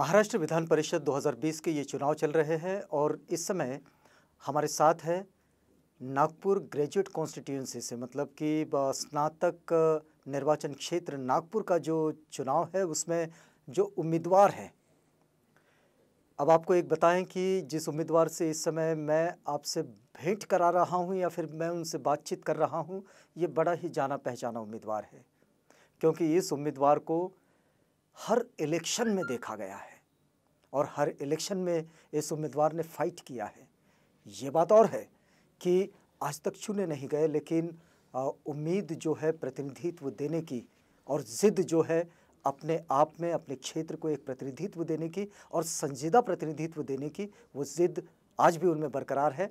महाराष्ट्र विधान परिषद 2020 के ये चुनाव चल रहे हैं और इस समय हमारे साथ है नागपुर ग्रेजुएट कॉन्स्टिट्यूंसी से मतलब कि स्नातक निर्वाचन क्षेत्र नागपुर का जो चुनाव है, उसमें जो उम्मीदवार हैं। अब आपको एक बताएँ कि जिस उम्मीदवार से इस समय मैं आपसे भेंट करा रहा हूँ या फिर मैं उनसे बातचीत कर रहा हूँ, ये बड़ा ही जाना पहचाना उम्मीदवार है। क्योंकि इस उम्मीदवार को हर इलेक्शन में देखा गया है और हर इलेक्शन में इस उम्मीदवार ने फाइट किया है। ये बात और है कि आज तक चुने नहीं गए, लेकिन उम्मीद जो है प्रतिनिधित्व देने की और ज़िद जो है अपने आप में, अपने क्षेत्र को एक प्रतिनिधित्व देने की और संजीदा प्रतिनिधित्व देने की, वो ज़िद आज भी उनमें बरकरार है।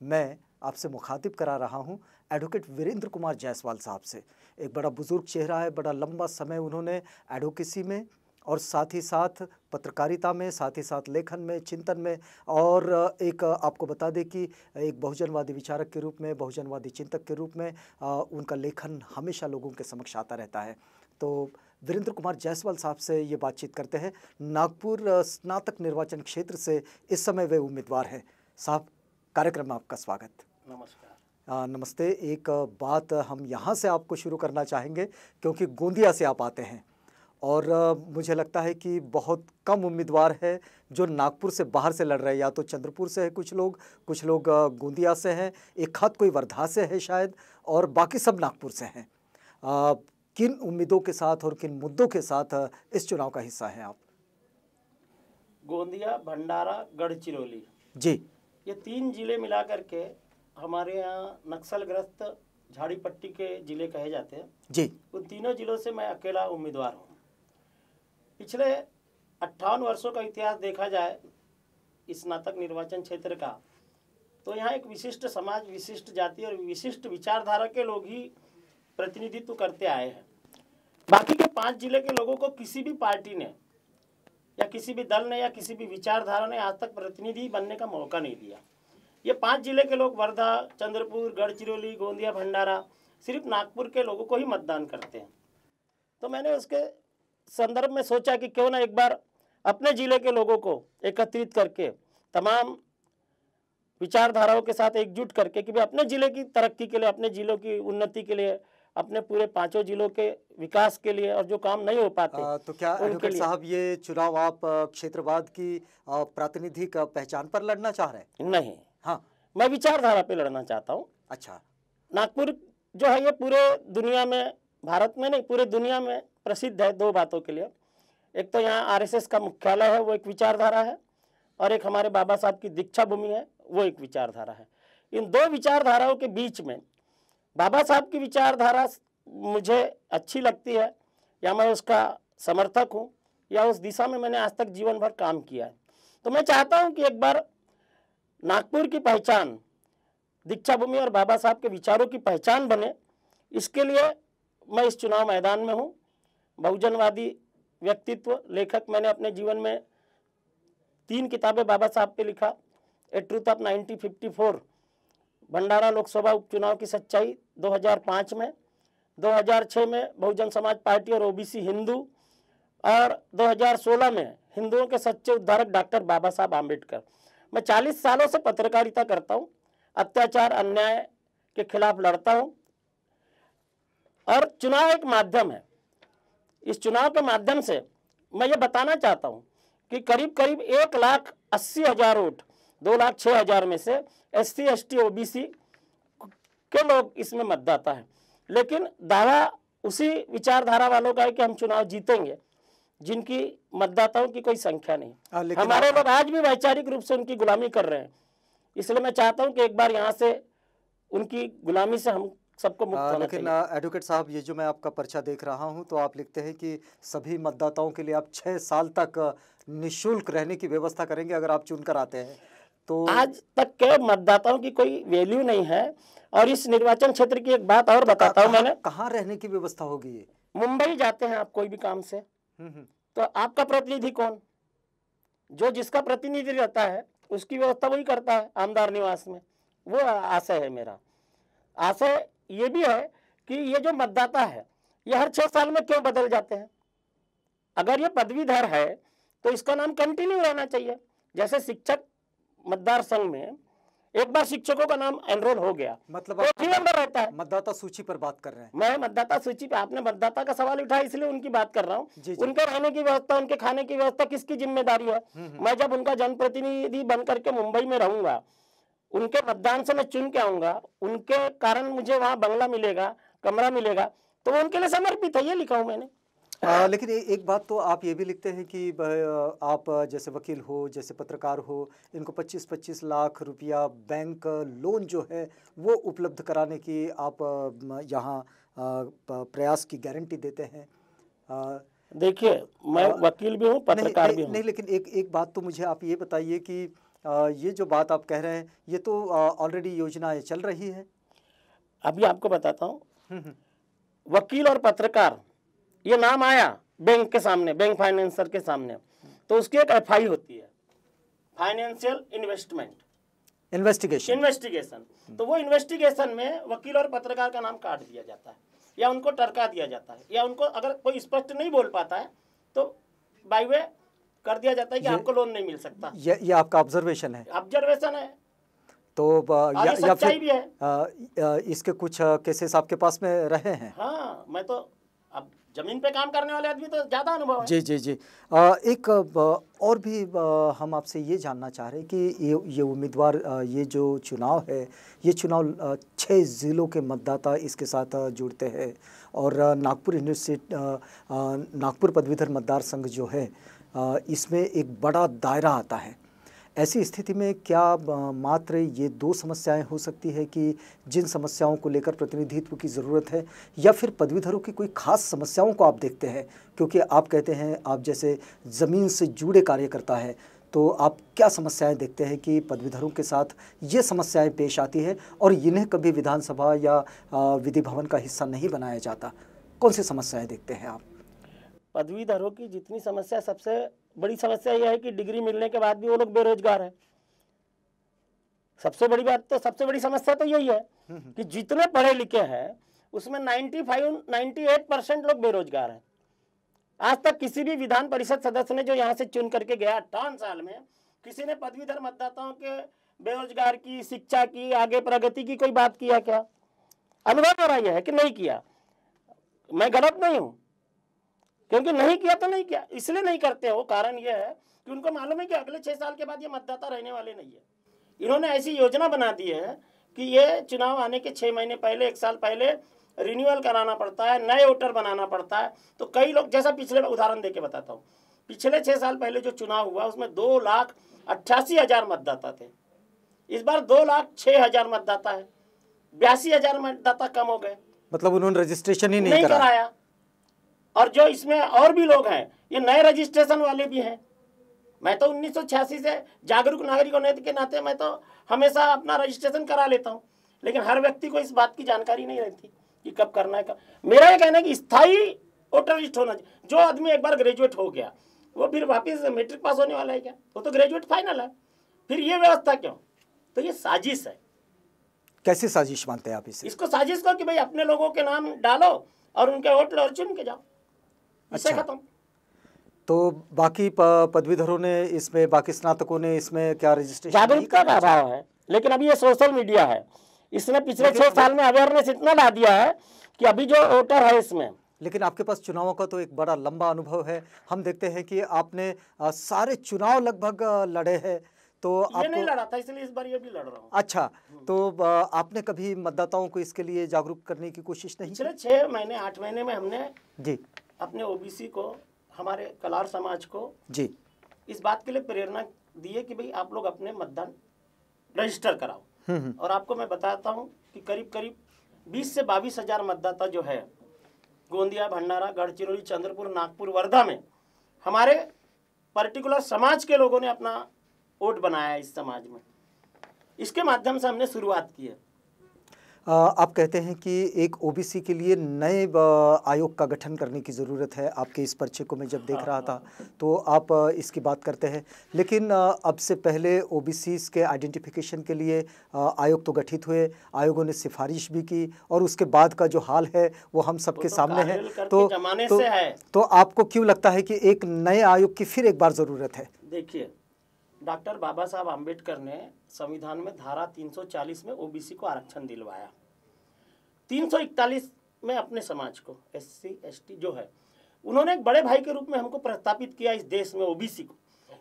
मैं आपसे मुखातिब करा रहा हूँ एडवोकेट वीरेंद्र कुमार जायसवाल साहब से। एक बड़ा बुज़ुर्ग चेहरा है, बड़ा लंबा समय उन्होंने एडवोकेसी में और साथ ही साथ पत्रकारिता में, साथ ही साथ लेखन में, चिंतन में और एक आपको बता दें कि एक बहुजनवादी विचारक के रूप में, बहुजनवादी चिंतक के रूप में उनका लेखन हमेशा लोगों के समक्ष आता रहता है। तो वीरेंद्र कुमार जायसवाल साहब से ये बातचीत करते हैं। नागपुर स्नातक निर्वाचन क्षेत्र से इस समय वे उम्मीदवार हैं। साहब, कार्यक्रम में आपका स्वागत। नमस्कार। नमस्ते एक बात हम यहाँ से आपको शुरू करना चाहेंगे क्योंकि गोंदिया से आप आते हैं। और मुझे लगता है कि बहुत कम उम्मीदवार है जो नागपुर से बाहर से लड़ रहे हैं। या तो चंद्रपुर से है कुछ लोग कुछ लोग गोंदिया से हैं एक हाथ कोई वर्धा से है शायद और बाकी सब नागपुर से हैं। किन उम्मीदों के साथ और किन मुद्दों के साथ इस चुनाव का हिस्सा हैं आप? गोंदिया भंडारा गढ़चिरौली। जी। ये तीन ज़िले मिला करके हमारे यहाँ नक्सलग्रस्त झाड़ी पट्टी के ज़िले कहे जाते हैं। जी। उन तीनों जिलों से मैं अकेला उम्मीदवार हूँ। पिछले अट्ठावन वर्षों का इतिहास देखा जाए इस स्नातक निर्वाचन क्षेत्र का तो यहाँ एक विशिष्ट समाज विशिष्ट जाति और विशिष्ट विचारधारा के लोग ही प्रतिनिधित्व करते आए हैं। बाकी के पाँच ज़िले के लोगों को किसी भी पार्टी ने या किसी भी दल ने या किसी भी विचारधारा ने आज तक प्रतिनिधि बनने का मौका नहीं दिया। ये पाँच ज़िले के लोग वर्धा चंद्रपुर गढ़चिरौली गोंदिया भंडारा सिर्फ़ नागपुर के लोगों को ही मतदान करते हैं। तो मैंने उसके संदर्भ में सोचा कि क्यों ना एक बार अपने ज़िले के लोगों को एकत्रित करके तमाम विचारधाराओं के साथ एकजुट करके कि भाई अपने ज़िले की तरक्की के लिए अपने जिलों की उन्नति के लिए अपने पूरे पाँचों जिलों के विकास के लिए और जो काम नहीं हो पाते आ, तो क्या एडवोकेट साहब ये चुनाव आप क्षेत्रवाद की प्रातिनिधिक पहचान पर लड़ना चाह रहे हैं? नहीं हाँ। मैं विचारधारा पे लड़ना चाहता हूँ। अच्छा। नागपुर जो है ये पूरे दुनिया में भारत में नहीं पूरे दुनिया में प्रसिद्ध है दो बातों के लिए। एक तो यहाँ आरएसएस का मुख्यालय है वो एक विचारधारा है और एक हमारे बाबा साहब की दीक्षा भूमि है वो एक विचारधारा है। इन दो विचारधाराओं के बीच में बाबा साहब की विचारधारा मुझे अच्छी लगती है या मैं उसका समर्थक हूँ या उस दिशा में मैंने आज तक जीवन भर काम किया है। तो मैं चाहता हूँ कि एक बार नागपुर की पहचान दीक्षा भूमि और बाबा साहब के विचारों की पहचान बने। इसके लिए मैं इस चुनाव मैदान में हूँ। बहुजनवादी व्यक्तित्व लेखक मैंने अपने जीवन में तीन किताबें बाबा साहब पे लिखा। A truth of 1954 Bhandara Lok Sabha उपचुनाव की सच्चाई 2005 में 2006 में बहुजन समाज पार्टी और ओबीसी हिंदू, और 2016 में हिंदुओं के सच्चे उद्धारक डॉक्टर बाबा साहब आम्बेडकर मैं 40 सालों से पत्रकारिता करता हूँ, अत्याचार, अन्याय के खिलाफ लड़ता हूँ। और चुनाव एक माध्यम है। इस चुनाव के माध्यम से मैं ये बताना चाहता हूँ कि करीब करीब एक लाख अस्सी हज़ार वोट, दो लाख छः हज़ार में से S C S T O B C के लोग इसमें मतदाता है। लेकिन दावा उसी विचारधारा वालों का है कि हम चुनाव जीतेंगे। जिनकी मतदाताओं की कोई संख्या नहीं। लेकिन हमारे लोग आज भी वैचारिक रूप से उनकी गुलामी कर रहे हैं। इसलिए मैं चाहता हूँ कि एक बार यहाँ से उनकी गुलामी से हम सबको मुक्त लेकिन एडवोकेट साहब ये जो मैं आपका पर्चा देख रहा हूँ तो आप लिखते हैं कि सभी मतदाताओं के लिए आप छः साल तक निशुल्क रहने की व्यवस्था करेंगे अगर आप चुनकर आते हैं। तो आज तक के मतदाताओं की कोई वैल्यू नहीं है। और इस निर्वाचन क्षेत्र की एक बात और बताता हूँ मैंने। कहाँ रहने की व्यवस्था होगी ये? मुंबई जाते हैं आप कोई भी काम से। तो आपका प्रतिनिधि कौन? जो जिसका प्रतिनिधि रहता है, उसकी व्यवस्था वही करता है, आमदार निवास में। वो आशय है मेरा। आशय ये भी है कि ये जो मतदाता है, ये हर छह साल में क्यों बदल जाते हैं? अगर ये पदवीधर है तो इसका नाम कंटिन्यू रहना चाहिए। जैसे शिक्षक मतदार संघ में एक बार शिक्षकों का नाम एनरोल हो गया। मतलब तो अंदर रहता है। मतदाता सूची पर बात कर रहे हैं। मैं मतदाता सूची पे आपने मतदाता का सवाल उठाया इसलिए उनकी बात कर रहा हूँ। उनके रहने की व्यवस्था उनके खाने की व्यवस्था किसकी ज़िम्मेदारी है? मैं जब उनका जनप्रतिनिधि बन करके मुंबई में रहूँगा उनके मतदान से मैं चुन के आऊँगा उनके कारण मुझे वहाँ बंगला मिलेगा कमरा मिलेगा तो वो उनके लिए समर्पित है ये लिखा हूँ मैंने। आ, लेकिन ए, एक बात तो आप ये भी लिखते हैं कि आप जैसे वकील हो जैसे पत्रकार हो इनको 25-25 लाख रुपया बैंक लोन जो है वो उपलब्ध कराने की आप यहाँ प्रयास की गारंटी देते हैं। देखिए मैं आ, वकील भी हूँ पत्रकार नहीं, भी हूँ। नहीं लेकिन एक एक बात तो मुझे आप ये बताइए कि ये जो बात आप कह रहे हैं ये तो ऑलरेडी योजनाएँ चल रही है। अभी आपको बताता हूँ। हम्म, हम्म, वकील और पत्रकार ये नाम आया बैंक के सामने बैंक फाइनेंसर के सामने। तो उसकी एक एफआई होती है फाइनेंशियल इन्वेस्टमेंट। इन्वेस्टिगेशन। इन्वेस्टिगेशन। तो वो इन्वेस्टिगेशन में वकील और पत्रकार का नाम काट दिया जाता है या उनको टरका दिया जाता है या उनको अगर कोई स्पष्ट नहीं बोल पाता है तो बाई वे कर दिया जाता है कि आपको लोन नहीं मिल सकता। ये ये आपका ऑब्जर्वेशन है। ऑब्जर्वेशन है। तो या, या फिर भी है। अ, इसके कुछ केसेस आपके पास में रहे हैं? हाँ मैं तो अब ज़मीन पे काम करने वाले आदमी तो ज़्यादा अनुभव जी जी जी। अ, एक और भी हम आपसे ये जानना चाह रहे हैं कि ये ये उम्मीदवार ये जो चुनाव है ये चुनाव छः ज़िलों के मतदाता इसके साथ जुड़ते हैं और नागपुर यूनिवर्सिटी नागपुर पदवीधर मतदार संघ जो है इसमें एक बड़ा दायरा आता है। ऐसी स्थिति में क्या मात्र ये दो समस्याएँ हो सकती है कि जिन समस्याओं को लेकर प्रतिनिधित्व की ज़रूरत है या फिर पदवीधरों की कोई खास समस्याओं को आप देखते हैं? क्योंकि आप कहते हैं, आप जैसे ज़मीन से जुड़े कार्यकर्ता है तो आप क्या समस्याएँ देखते हैं कि पदवीधरों के साथ ये समस्याएँ पेश आती है और इन्हें कभी विधानसभा या विधि भवन का हिस्सा नहीं बनाया जाता? कौन सी समस्याएँ देखते हैं आप? पदवीधरों की जितनी समस्या सबसे बड़ी समस्या यह है कि डिग्री मिलने के बाद भी वो लोग बेरोजगार हैं। सबसे बड़ी बात तो सबसे बड़ी समस्या तो यही है कि जितने पढ़े लिखे हैं, उसमें 95 98 परसेंट लोग बेरोजगार हैं। आज तक किसी भी विधान परिषद सदस्य ने जो यहाँ से चुन करके गया, अट्ठावन साल में, किसी ने पदवीधर मतदाताओं के बेरोजगार की, शिक्षा की, आगे प्रगति की कोई बात किया क्या? अनुभव मेरा यह है कि नहीं किया? मैं गलत नहीं हूँ। क्योंकि नहीं किया तो नहीं किया इसलिए नहीं करते हो। कारण यह है कि उनको मालूम है कि अगले छह साल के बाद ये मतदाता रहने वाले नहीं है। इन्होंने ऐसी योजना बना दी है कि ये चुनाव आने के छह महीने पहले एक साल पहले रिन्यूअल कराना पड़ता है नए वोटर बनाना पड़ता है। तो कई लोग जैसा पिछले उदाहरण दे के बताता हूँ पिछले छह साल पहले जो चुनाव हुआ उसमें दो लाख अट्ठासी हज़ार मतदाता थे। इस बार दो लाख छह हज़ार मतदाता है। बयासी हज़ार मतदाता कम हो गए। मतलब उन्होंने रजिस्ट्रेशन ही नहीं, नहीं करा। कराया। और जो इसमें और भी लोग हैं ये नए रजिस्ट्रेशन वाले भी हैं। मैं तो 1986 से जागरूक नागरिक होने के नाते मैं तो हमेशा अपना रजिस्ट्रेशन करा लेता हूँ। लेकिन हर व्यक्ति को इस बात की जानकारी नहीं रहती कि कब करना है कब मेरा ये कहना है कि स्थायी वोटर लिस्ट होना चाहिए। जो आदमी एक बार ग्रेजुएट हो गया वो फिर वापस मैट्रिक पास होने वाला है क्या? वो तो ग्रेजुएट फाइनल है। फिर ये व्यवस्था क्यों? तो ये साजिश है। कैसी साजिश मानते हैं आप इसे? इसको साजिश करो कि भाई अपने लोगों के नाम डालो और उनके वोट लो और चुन के जाओ। अच्छा। खत्म। तो बाकी पदवीधरों ने इसमें बाकी स्नातकों ने इसमें क्या रजिस्ट्रेशन जागरूकता का अभाव है लेकिन अभी ये सोशल मीडिया है। इसने पिछले छह साल में अवेयरनेस इतना ला दिया है कि अभी जो वोटर है इसमें। लेकिन आपके पास चुनावों का तो एक बड़ा लंबा अनुभव है। हम देखते हैं कि आपने सारे चुनाव लगभग लड़े हैं। तो ये नहीं लड़ा था इसलिए इस बार ये भी लड़ रहा हूँ। अच्छा तो आपने कभी मतदाताओं को इसके लिए जागरूक करने की कोशिश नहीं पिछले छह महीने आठ महीने में हमने जी। अपने ओबीसी को हमारे कलार समाज को जी। इस बात के लिए प्रेरणा दी है कि भाई आप लोग अपने मतदान रजिस्टर कराओ। हम्म हम्म। और आपको मैं बताता हूँ कि करीब करीब बीस से बाईस हज़ार मतदाता जो है गोंदिया भंडारा गढ़चिरौली चंद्रपुर नागपुर वर्धा में हमारे पर्टिकुलर समाज के लोगों ने अपना वोट बनाया इस समाज में। इसके माध्यम से हमने शुरुआत की है। आप कहते हैं कि एक ओबीसी के लिए नए आयोग का गठन करने की ज़रूरत है आपके इस पर्चे को मैं जब देख रहा था तो आप इसकी बात करते हैं। लेकिन अब से पहले ओबीसी के आइडेंटिफिकेशन के लिए आयोग तो गठित हुए आयोगों ने सिफारिश भी की और उसके बाद का जो हाल है वो हम सबके तो सामने है। तो तो, है। तो आपको क्यों लगता है कि एक नए आयोग की फिर एक बार ज़रूरत है? देखिए डॉक्टर बाबा साहब आम्बेडकर ने संविधान में धारा 340 में ओबीसी को आरक्षण दिलवाया। 341 में अपने समाज को एससी एसटी जो है उन्होंने एक बड़े भाई के रूप में हमको प्रस्तापित किया इस देश में ओबीसी को।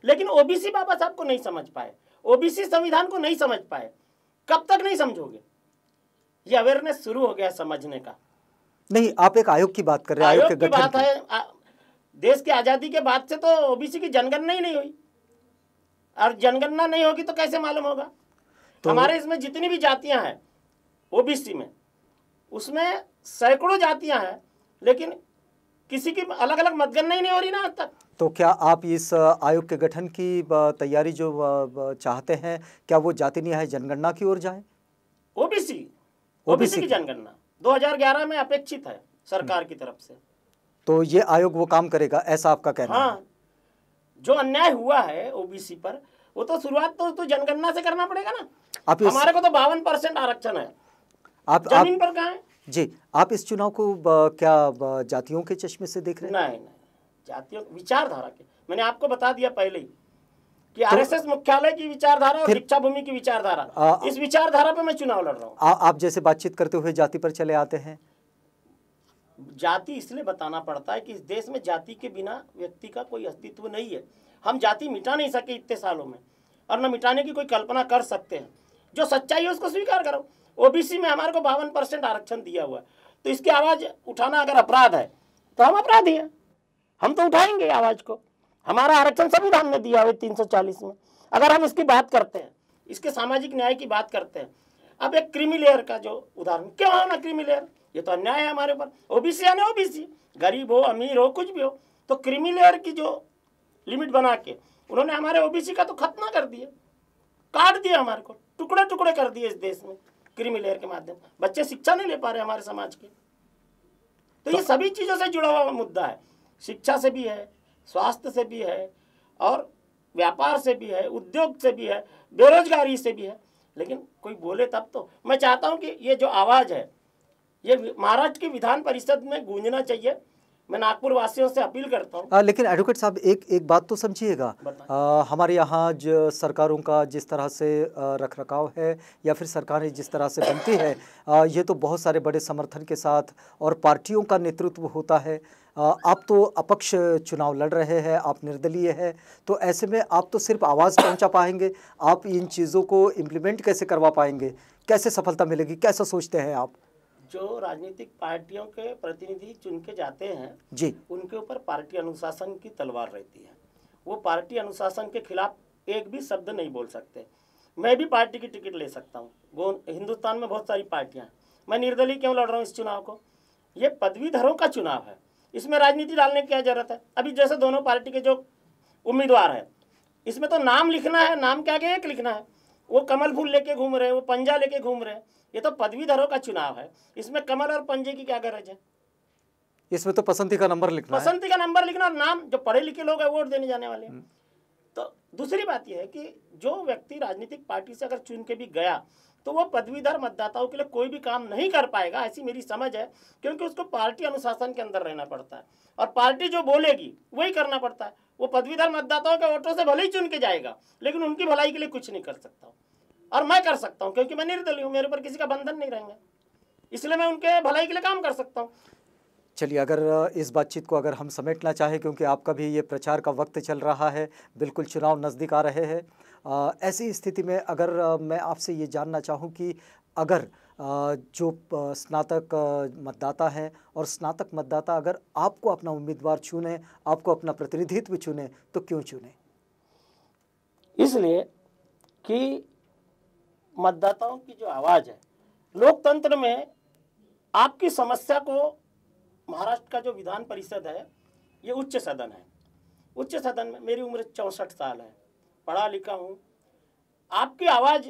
लेकिन ओबीसी बाबा साहब को नहीं समझ पाए ओबीसी संविधान को नहीं समझ पाए कब तक नहीं समझोगे? ये अवेयरनेस शुरू हो गया समझने का। नहीं आप एक आयोग की बात कर रहे हैं आयोग, आयोग की बात है देश की आज़ादी के बाद से तो ओबीसी की जनगणना ही नहीं हुई। और जनगणना नहीं होगी तो कैसे मालूम होगा? तो हमारे इसमें जितनी भी जातियाँ हैं ओबीसी में उसमें सैकड़ों जातियाँ हैं लेकिन किसी की अलग अलग मतगणना ही नहीं हो रही ना आज तक। तो क्या आप इस आयोग के गठन की तैयारी जो चाहते हैं क्या वो जाति न्याय जनगणना की ओर जाए? ओबीसी ओबीसी की जनगणना। 2011 में अपेक्षित है सरकार की तरफ़ से। तो ये आयोग वो काम करेगा ऐसा आपका कहना हाँ जो अन्याय हुआ है ओबीसी पर वो तो शुरुआत तो, तो जनगणना से करना पड़ेगा ना। आप. हमारे को तो बावन परसेंट आरक्षण है। आप ज़मीन आप, पर कहा है? जी आप इस चुनाव को ब, क्या ब, जातियों के चश्मे से देख रहे हैं? नहीं नहीं जातियों विचारधारा के। मैंने आपको बता दिया पहले ही कि तो, आरएसएस मुख्यालय की विचारधारा और शिक्षा भूमि की विचारधारा। इस विचारधारा पे मैं चुनाव लड़ रहा हूँ। आप जैसे बातचीत करते हुए जाति पर चले आते हैं। जाति इसलिए बताना पड़ता है कि इस देश में जाति के बिना व्यक्ति का कोई अस्तित्व नहीं है। हम जाति मिटा नहीं सके इतने सालों में और न मिटाने की कोई कल्पना कर सकते हैं। जो सच्चाई है उसको स्वीकार करो। ओबीसी में हमारे को बावन परसेंट आरक्षण दिया हुआ है। तो इसकी आवाज़ उठाना अगर अपराध है तो हम अपराधी हैं। हम तो उठाएँगे आवाज़ को। हमारा आरक्षण संविधान ने दिया हुआ तीन सौ चालीस में। अगर हम इसकी बात करते हैं, इसके सामाजिक न्याय की बात करते हैं, अब एक क्रीमी लेयर का जो उदाहरण, क्यों है ना क्रीमी लेयर ये तो अन्याय है हमारे ऊपर। ओबीसी यानी ओबीसी? गरीब हो अमीर हो कुछ भी हो तो क्रीमी लेयर की जो लिमिट बना के उन्होंने हमारे ओबीसी का तो खत्म कर दिया। काट दिया हमारे को टुकड़े टुकड़े कर दिए इस देश में क्रीमी लेयर के माध्यम बच्चे शिक्षा नहीं ले पा रहे हमारे समाज के। तो, तो ये सभी चीज़ों से जुड़ा हुआ मुद्दा है। शिक्षा से भी है स्वास्थ्य से भी है और व्यापार से भी है उद्योग से भी है बेरोजगारी से भी है। लेकिन कोई बोले तब तो। मैं चाहता हूँ कि ये जो आवाज़ है ये महाराष्ट्र की विधान परिषद में गूंजना चाहिए। मैं नागपुर वासियों से अपील करता हूँ। लेकिन एडवोकेट साहब एक एक बात तो समझिएगा। हमारे यहाँ जो सरकारों का जिस तरह से रख रखाव है या फिर सरकारें जिस तरह से बनती है आ, ये तो बहुत सारे बड़े समर्थन के साथ और पार्टियों का नेतृत्व होता है। आ, आप तो अपक्ष चुनाव लड़ रहे हैं आप निर्दलीय है तो ऐसे में आप तो सिर्फ़ आवाज़ पहुँचा पाएँगे आप इन चीज़ों को इम्प्लीमेंट कैसे करवा पाएँगे? कैसे सफलता मिलेगी? कैसा सोचते हैं आप? जो राजनीतिक पार्टियों के प्रतिनिधि चुन के जाते हैं जी। उनके ऊपर पार्टी अनुशासन की तलवार रहती है। वो पार्टी अनुशासन के खिलाफ एक भी शब्द नहीं बोल सकते। मैं भी पार्टी की टिकट ले सकता हूँ। हिंदुस्तान में बहुत सारी पार्टियाँ मैं निर्दलीय क्यों लड़ रहा हूँ इस चुनाव को? ये पदवीधरों का चुनाव है। इसमें राजनीति डालने की क्या ज़रूरत है? अभी जैसे दोनों पार्टी के जो उम्मीदवार है इसमें तो नाम लिखना है नाम के आगे एक लिखना है। वो कमल फूल लेके घूम रहे हैं वो पंजा लेके घूम रहे हैं। ये तो पदवीधरों का चुनाव है। इसमें कमल और पंजे की क्या गरज है? इसमें तो पसंदी का नंबर लिखना पसंदी का नंबर लिखना और नाम जो पढ़े लिखे लोग हैं वोट देने जाने वाले हम्म। तो दूसरी बात यह है कि जो व्यक्ति राजनीतिक पार्टी से अगर चुन के भी गया तो वो पदवीधर मतदाताओं के लिए कोई भी काम नहीं कर पाएगा ऐसी मेरी समझ है क्योंकि उसको पार्टी अनुशासन के अंदर रहना पड़ता है। और पार्टी जो बोलेगी वही करना पड़ता है। वो पदवीधर मतदाताओं के वोटों से भले ही चुन के जाएगा लेकिन उनकी भलाई के लिए कुछ नहीं कर सकता और मैं कर सकता हूँ क्योंकि मैं निर्दलीय हूँ मेरे ऊपर किसी का बंधन नहीं रहेंगे। इसलिए मैं उनके भलाई के लिए काम कर सकता हूँ। चलिए अगर इस बातचीत को अगर हम समेटना चाहें क्योंकि आपका भी ये प्रचार का वक्त चल रहा है बिल्कुल चुनाव नज़दीक आ रहे हैं ऐसी स्थिति में अगर मैं आपसे ये जानना चाहूँ कि अगर जो स्नातक मतदाता हैं और स्नातक मतदाता अगर आपको अपना उम्मीदवार चुने आपको अपना प्रतिनिधित्व चुने तो क्यों चुने? इसलिए कि मतदाताओं की जो आवाज़ है, लोकतंत्र में आपकी समस्या को महाराष्ट्र का जो विधान परिषद है, ये उच्च सदन है। उच्च सदन में मेरी उम्र चौंसठ साल है, पढ़ा लिखा हूँ। आपकी आवाज़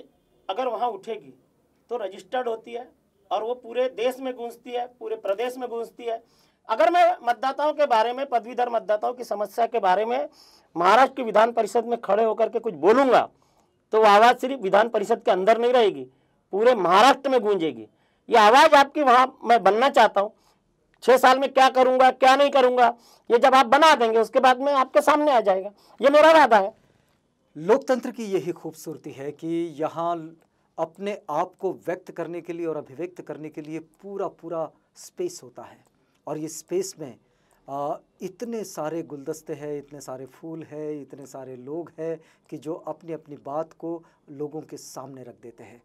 अगर वहाँ उठेगी तो रजिस्टर्ड होती है और वो पूरे देश में गूंजती है, पूरे प्रदेश में गूंजती है। अगर मैं मतदाताओं के बारे में, पदवीधर मतदाताओं की समस्या के बारे में महाराष्ट्र की विधान परिषद में खड़े होकर के कुछ बोलूँगा तो वो आवाज़ सिर्फ़ विधान परिषद के अंदर नहीं रहेगी, पूरे महाराष्ट्र में गूंजेगी। ये आवाज़ आपकी वहाँ, मैं बनना चाहता हूँ। छः साल में क्या करूँगा, क्या नहीं करूँगा, ये जब आप बना देंगे, उसके बाद में आपके सामने आ जाएगा। ये मेरा वादा है। लोकतंत्र की यही खूबसूरती है कि यहाँ अपने आप को व्यक्त करने के लिए और अभिव्यक्त करने के लिए पूरा पूरा स्पेस होता है। और ये स्पेस में आ, इतने सारे गुलदस्ते हैं इतने सारे फूल हैं इतने सारे लोग हैं कि जो अपनी अपनी बात को लोगों के सामने रख देते हैं।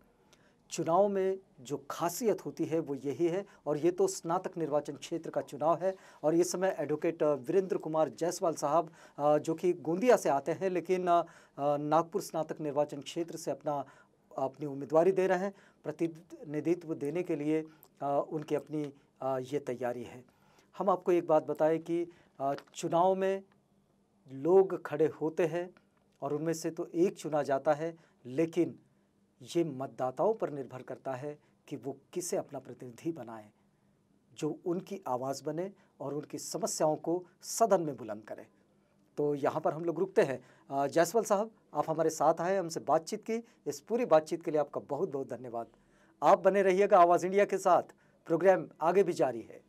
चुनाव में जो खासियत होती है वो यही है और ये तो स्नातक निर्वाचन क्षेत्र का चुनाव है और इस समय एडवोकेट वीरेंद्र कुमार जायसवाल साहब जो कि गोंदिया से आते हैं लेकिन नागपुर स्नातक निर्वाचन क्षेत्र से अपना अपनी उम्मीदवारी दे रहे हैं प्रतिनिधित्व देने के लिए उनकी अपनी ये तैयारी है। हम आपको एक बात बताएँ कि चुनाव में लोग खड़े होते हैं और उनमें से तो एक चुना जाता है, लेकिन ये मतदाताओं पर निर्भर करता है कि वो किसे अपना प्रतिनिधि बनाए, जो उनकी आवाज़ बने और उनकी समस्याओं को सदन में बुलंद करें। तो यहाँ पर हम लोग रुकते हैं। जायसवाल साहब, आप हमारे साथ आए, हमसे बातचीत की। इस पूरी बातचीत के लिए आपका बहुत बहुत धन्यवाद। आप बने रहिएगा आवाज़ इंडिया के साथ। प्रोग्राम आगे भी जारी है।